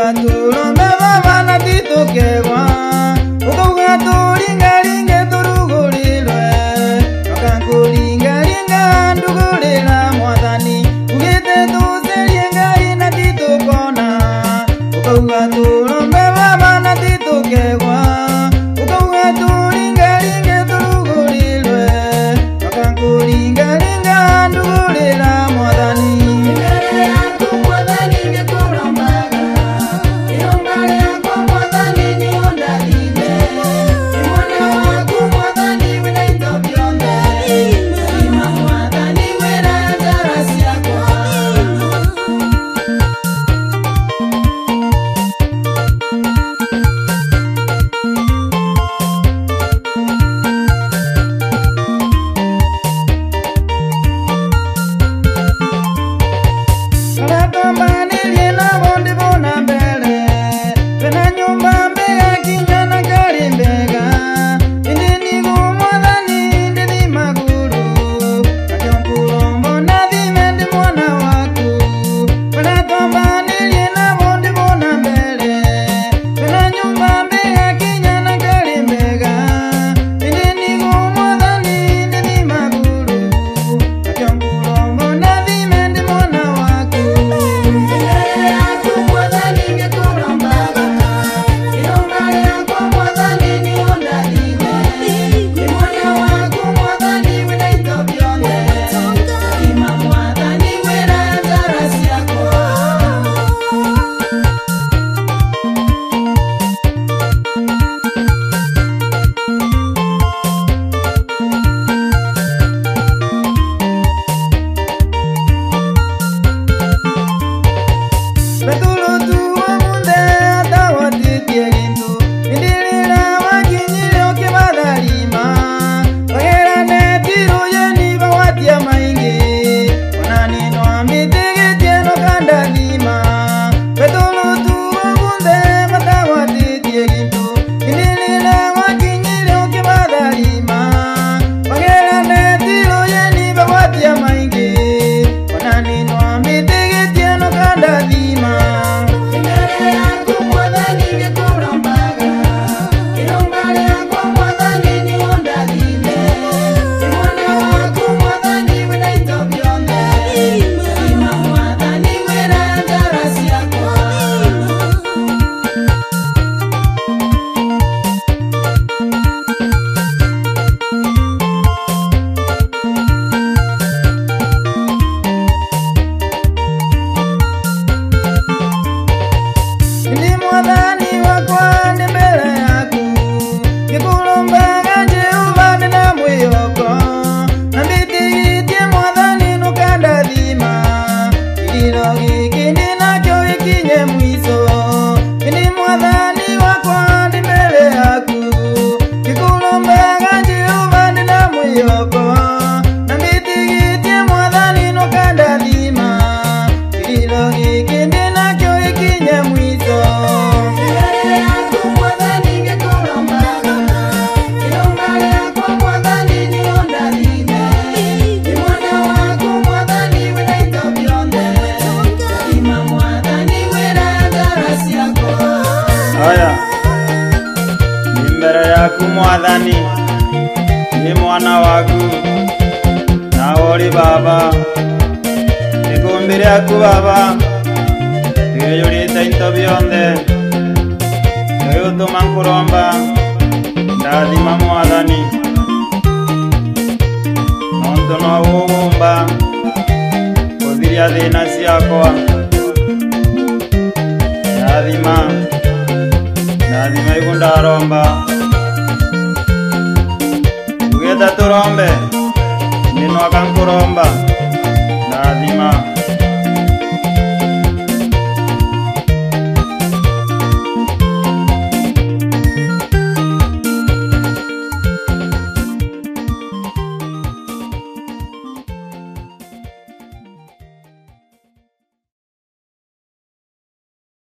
Cuando no me va a mwathani nĩ mwana waku na olĩ baba ĩkũmbĩre aku baba ĩyũlĩte into vyonthe ĩyũtũma kũlomba ndathima mwathani nontũ no ũgũmba kũthiria thĩna siakwa ndathima ndathima ĩgũndalomba tatorombe nino akankuromba nadima